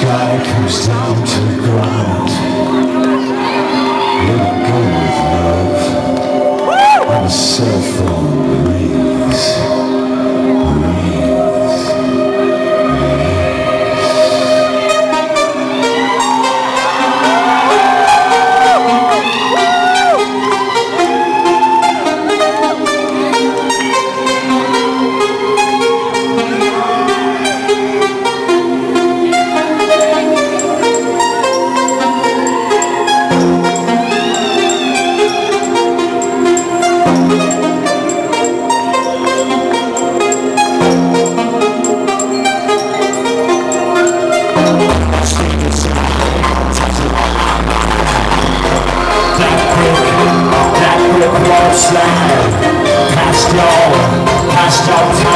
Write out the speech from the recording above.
sky comes down to the ground. slide past your, past your time.